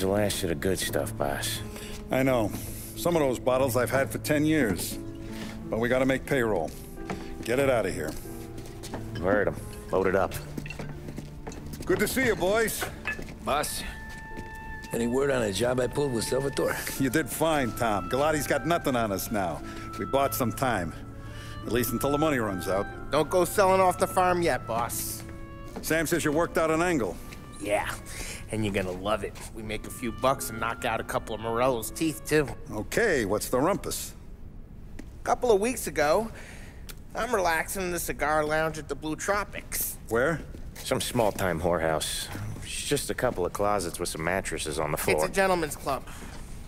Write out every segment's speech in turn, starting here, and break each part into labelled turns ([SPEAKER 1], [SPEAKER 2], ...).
[SPEAKER 1] is the last of the good stuff, boss.
[SPEAKER 2] I know. Some of those bottles I've had for 10 years. But we gotta make payroll. Get it out of here.
[SPEAKER 1] Heard him. Load it up.
[SPEAKER 2] Good to see you, boys.
[SPEAKER 3] Boss, any word on a job I pulled with Salvatore?
[SPEAKER 2] You did fine, Tom. Galati's got nothing on us now. We bought some time. At least until the money runs out.
[SPEAKER 4] Don't go selling off the farm yet, boss.
[SPEAKER 2] Sam says you worked out an angle.
[SPEAKER 4] Yeah, and you're gonna love it. We make a few bucks and knock out a couple of Morello's teeth, too.
[SPEAKER 2] Okay, what's the rumpus?
[SPEAKER 4] A couple of weeks ago, I'm relaxing in the cigar lounge at the Blue Tropics.
[SPEAKER 2] Where?
[SPEAKER 1] Some small-time whorehouse. It's just a couple of closets with some mattresses on the floor.
[SPEAKER 4] It's a gentleman's club.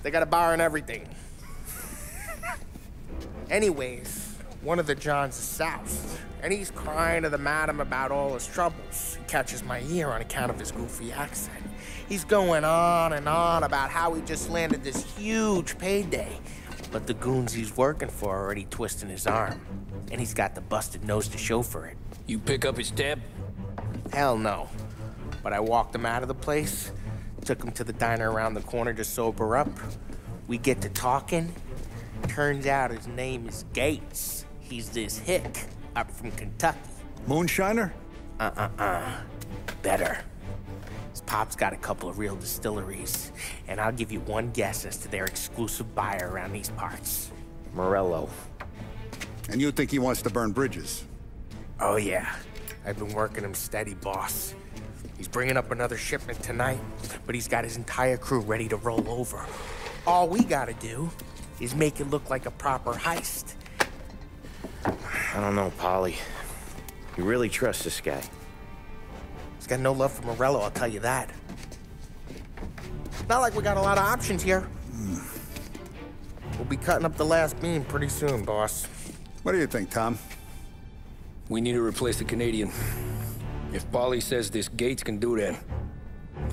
[SPEAKER 4] They got a bar and everything. Anyways, one of the Johns is south, and he's crying to the madam about all his troubles. He catches my ear on account of his goofy accent. He's going on and on about how he just landed this huge payday, but the goons he's working for are already twisting his arm, and he's got the busted nose to show for it.
[SPEAKER 3] You pick up his tab?
[SPEAKER 4] Hell no. But I walked him out of the place, took him to the diner around the corner to sober up. We get to talking. Turns out his name is Gates. He's this hick up from Kentucky.
[SPEAKER 2] Moonshiner?
[SPEAKER 4] Uh-uh-uh. Better. His pop's got a couple of real distilleries, and I'll give you one guess as to their exclusive buyer around these parts.
[SPEAKER 1] Morello.
[SPEAKER 2] And you think he wants to burn bridges?
[SPEAKER 4] Oh, yeah. I've been working him steady, boss. He's bringing up another shipment tonight, but he's got his entire crew ready to roll over. All we gotta do is make it look like a proper heist.
[SPEAKER 1] I don't know, Paulie. You really trust this guy?
[SPEAKER 4] He's got no love for Morello, I'll tell you that. Not like we got a lot of options here. We'll be cutting up the last beam pretty soon, boss.
[SPEAKER 2] What do you think, Tom?
[SPEAKER 3] We need to replace the Canadian. If Paulie says this Gates can do that,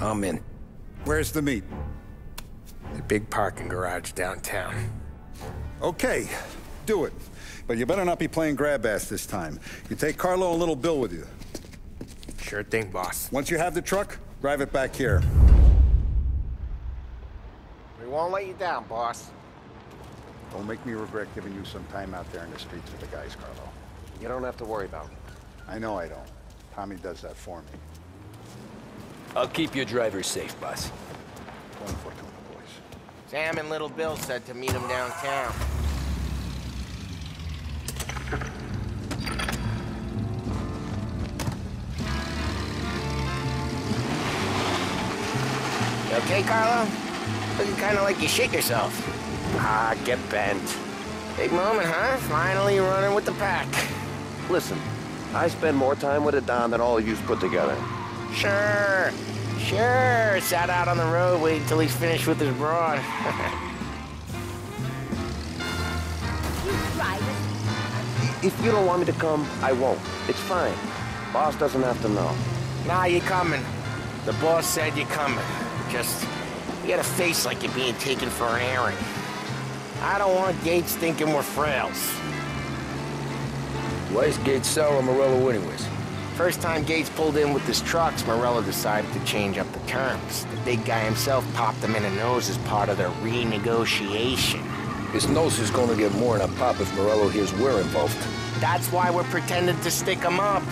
[SPEAKER 3] I'm in.
[SPEAKER 2] Where's the meet?
[SPEAKER 4] The big parking garage downtown.
[SPEAKER 2] Okay, do it. But you better not be playing grab ass this time. You take Carlo and Little Bill with you.
[SPEAKER 4] Sure thing, boss.
[SPEAKER 2] Once you have the truck, drive it back here.
[SPEAKER 4] We won't let you down, boss.
[SPEAKER 2] Don't make me regret giving you some time out there in the streets with the guys, Carlo.
[SPEAKER 5] You don't have to worry about it.
[SPEAKER 2] I know I don't. Tommy does that for me.
[SPEAKER 3] I'll keep your driver safe, boss.
[SPEAKER 2] One Fortuna, boys.
[SPEAKER 4] Sam and Little Bill said to meet him downtown. Okay, Carlo? Looking kind of like you shit yourself.
[SPEAKER 5] Ah, get bent.
[SPEAKER 4] Big moment, huh? Finally running with the pack.
[SPEAKER 5] Listen, I spend more time with a Don than all of you's put together.
[SPEAKER 4] Sure, sure. Sat out on the road waiting till he's finished with his broad.
[SPEAKER 6] You drive it.
[SPEAKER 5] If you don't want me to come, I won't. It's fine. Boss doesn't have to know.
[SPEAKER 4] nah, you coming. The boss said you're coming. Just, you got a face like you're being taken for an airing. I don't want Gates thinking we're frails.
[SPEAKER 3] Why is Gates sour on Morello anyways?
[SPEAKER 4] First time Gates pulled in with his trucks, Morello decided to change up the terms. The big guy himself popped him in the nose as part of their renegotiation.
[SPEAKER 3] His nose is gonna get more than a pop if Morello hears we're involved.
[SPEAKER 4] That's why we're pretending to stick him up.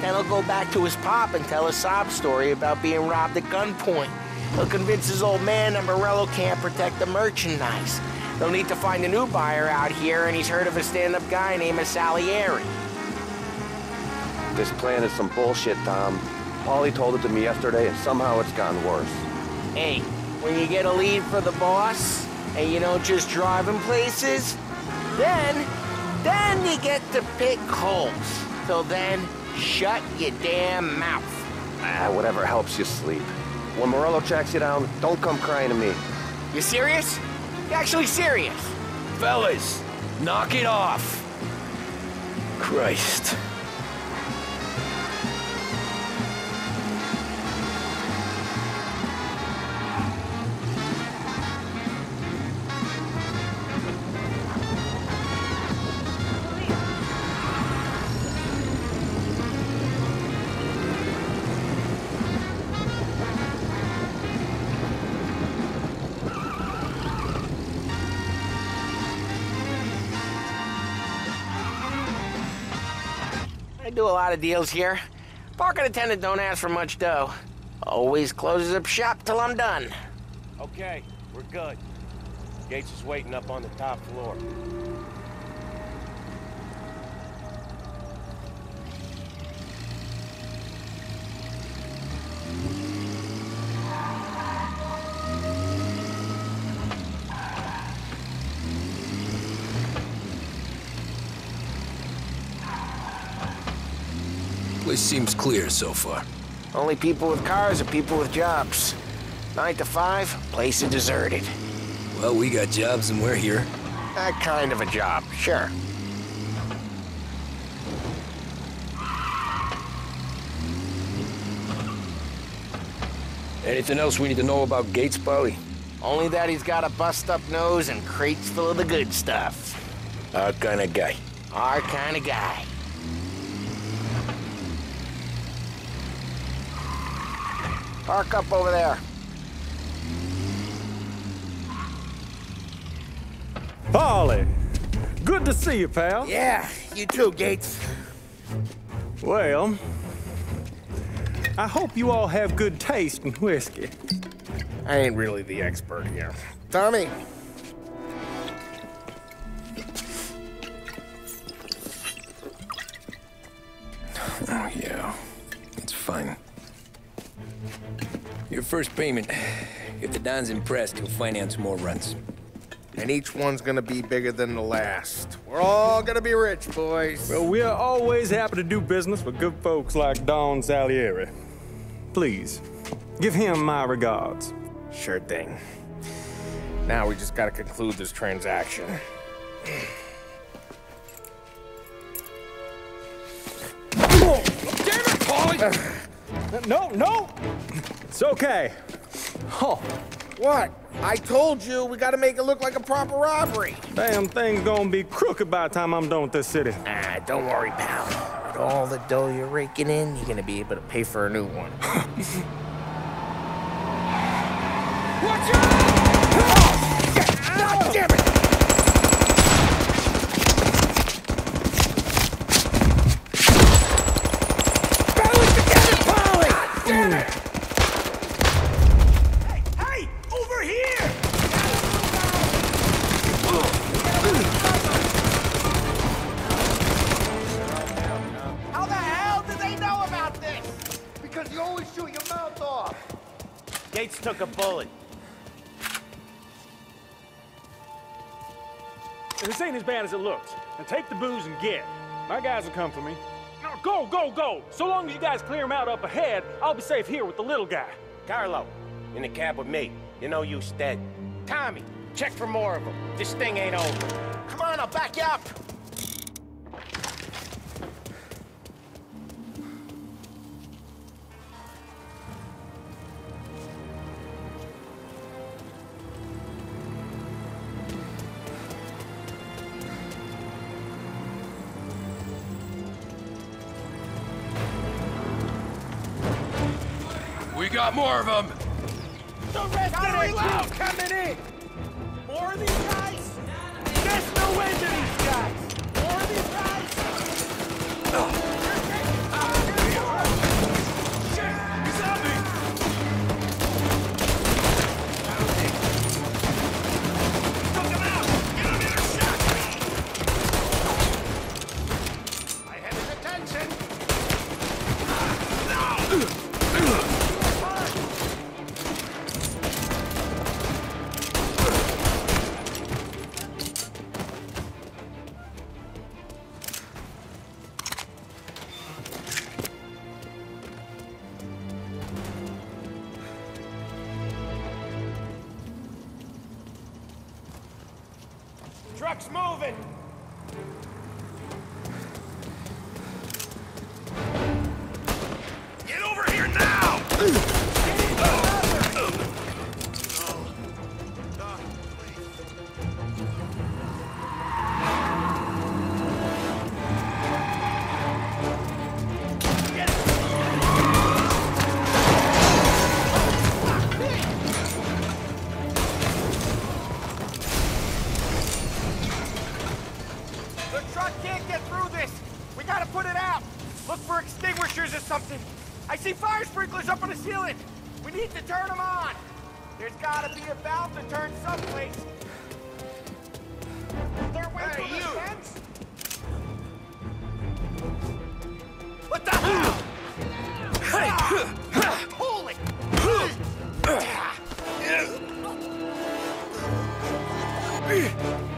[SPEAKER 4] Then he'll go back to his pop and tell a sob story about being robbed at gunpoint. He'll convince his old man that Morello can't protect the merchandise. They'll need to find a new buyer out here, and he's heard of a stand-up guy named Salieri.
[SPEAKER 5] This plan is some bullshit, Tom. Paulie told it to me yesterday, and somehow it's gotten worse.
[SPEAKER 4] Hey, when you get a lead for the boss, and you don't just drive him places, then, then you get to pick holes. So then, shut your damn mouth.
[SPEAKER 5] Ah, whatever helps you sleep. When Morello tracks you down, don't come crying to me.
[SPEAKER 4] You serious? You actually serious?
[SPEAKER 3] Fellas, knock it off! Christ.
[SPEAKER 4] Do a lot of deals here. Parking attendant don't ask for much dough. Always closes up shop till I'm done.
[SPEAKER 1] Okay, we're good. Gates is waiting up on the top floor.
[SPEAKER 3] Place seems clear so far.
[SPEAKER 4] Only people with cars are people with jobs. Nine to five, place is deserted.
[SPEAKER 3] Well, we got jobs and we're here.
[SPEAKER 4] That kind of a job, sure.
[SPEAKER 3] Anything else we need to know about Gates, Paulie?
[SPEAKER 4] Only that he's got a bust-up nose and crates full of the good stuff.
[SPEAKER 3] Our kind of guy.
[SPEAKER 4] Our kind of guy. Park up over there.
[SPEAKER 7] Paulie, good to see you, pal.
[SPEAKER 4] Yeah, you too, Gates.
[SPEAKER 7] Well, I hope you all have good taste in whiskey.
[SPEAKER 4] I ain't really the expert here. Tommy.
[SPEAKER 3] First payment. If the Don's impressed, he'll finance more runs.
[SPEAKER 4] And each one's gonna be bigger than the last. We're all gonna be rich, boys.
[SPEAKER 7] Well, we are always happy to do business with good folks like Don Salieri. Please, give him my regards.
[SPEAKER 4] Sure thing. Now we just gotta conclude this transaction. Damn it, Paulie!
[SPEAKER 7] No, no! It's okay. Oh,
[SPEAKER 4] What? I told you we gotta make it look like a proper robbery.
[SPEAKER 7] damn thing's gonna be crooked by the time I'm done with this city.
[SPEAKER 4] Ah, don't worry, pal. With all the dough you're raking in, you're gonna be able to pay for a new one.
[SPEAKER 1] Gates took a bullet.
[SPEAKER 7] This ain't as bad as it looks. And take the booze and get. My guys will come for me. Now go, go, go! So long as you guys clear him out up ahead, I'll be safe here with the little guy.
[SPEAKER 1] Carlo, in the cab with me. You know you dead. Tommy, check for more of them. This thing ain't over.
[SPEAKER 4] Come on, I'll back you up.
[SPEAKER 3] Got more of them!
[SPEAKER 4] The rest of the loud coming in.
[SPEAKER 1] Truck's moving.
[SPEAKER 4] I see fire sprinklers up on the ceiling. We need to turn them on. There's gotta be a valve to turn someplace. They're way
[SPEAKER 8] Hey, you!
[SPEAKER 4] fence. What the hell? Holy! That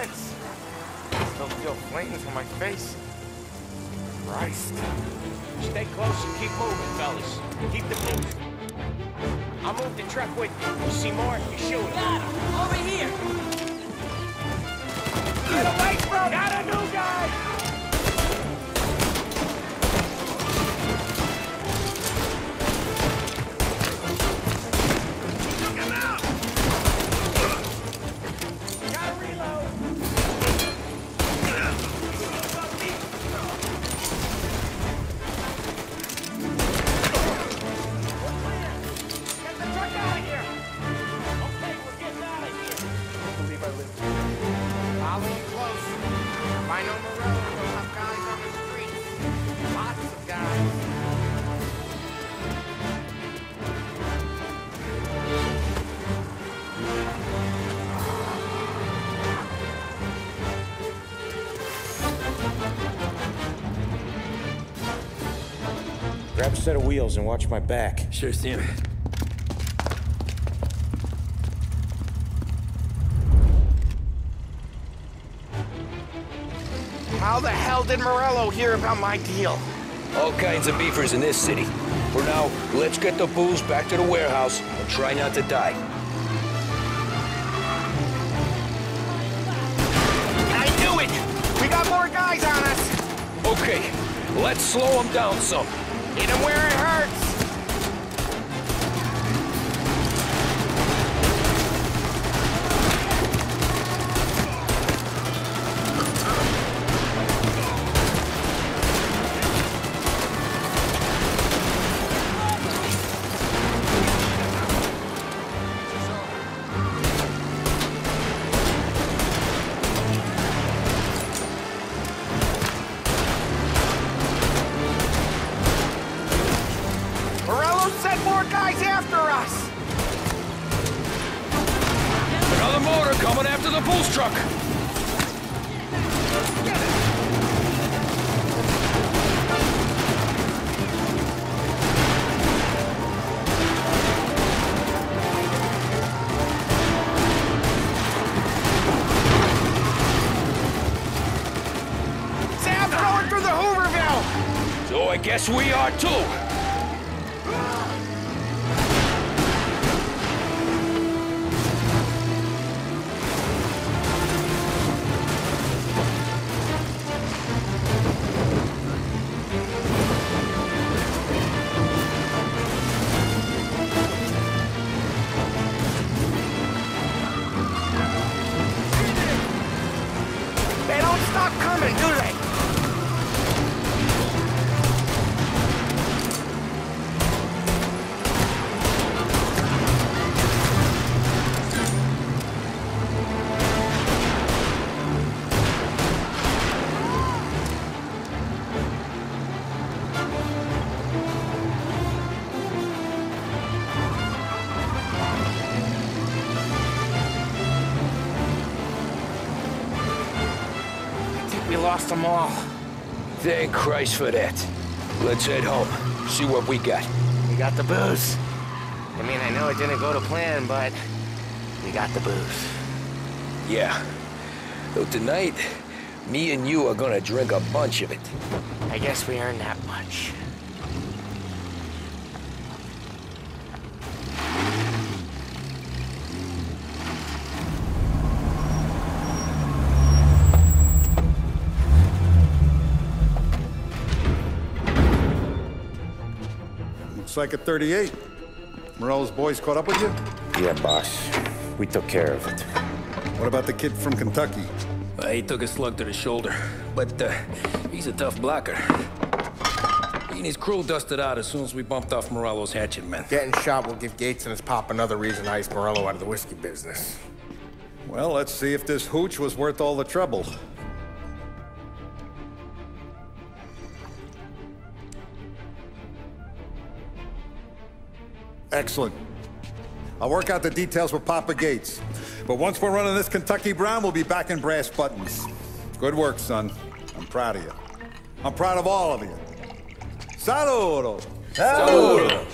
[SPEAKER 4] was intense. Still feel flames on my face. Christ.
[SPEAKER 1] Stay close and keep moving, fellas. Keep the boost. I'll move the truck with you. You see more? You shoot it.
[SPEAKER 6] Got him! Over here!
[SPEAKER 1] Get away from Got a new Grab a set of wheels and watch my back.
[SPEAKER 3] Sure, Sam.
[SPEAKER 4] How the hell did Morello hear about my deal?
[SPEAKER 3] All kinds of beefers in this city. For now, let's get the booze back to the warehouse and try not to die.
[SPEAKER 4] I knew it! We got more guys on us!
[SPEAKER 3] Okay, let's slow them down some.
[SPEAKER 4] Hit him where it hurts!
[SPEAKER 3] The booze truck.
[SPEAKER 4] Sam's going through the Hooverville!
[SPEAKER 3] So I guess we are too.
[SPEAKER 4] Lost them all.
[SPEAKER 3] Thank Christ for that. Let's head home. See what we got.
[SPEAKER 4] We got the booze. I mean, I know it didn't go to plan, but we got the booze.
[SPEAKER 3] Yeah. Though tonight, me and you are gonna drink a bunch of it.
[SPEAKER 4] I guess we earned that much.
[SPEAKER 2] Looks like a 38. Morello's boys caught up with you?
[SPEAKER 1] Yeah, boss. We took care of it.
[SPEAKER 2] What about the kid from Kentucky?
[SPEAKER 3] Uh, he took a slug to the shoulder, but uh, he's a tough blocker. He and his crew dusted out as soon as we bumped off Morello's hatchet men.
[SPEAKER 4] Getting shot will give Gates and his pop another reason to ice Morello out of the whiskey business.
[SPEAKER 2] Well, let's see if this hooch was worth all the trouble. Excellent. I'll work out the details with Papa Gates. But once we're running this Kentucky Brown, we'll be back in brass buttons. Good work, son. I'm proud of you. I'm proud of all of you. Saludo!
[SPEAKER 3] Saludo.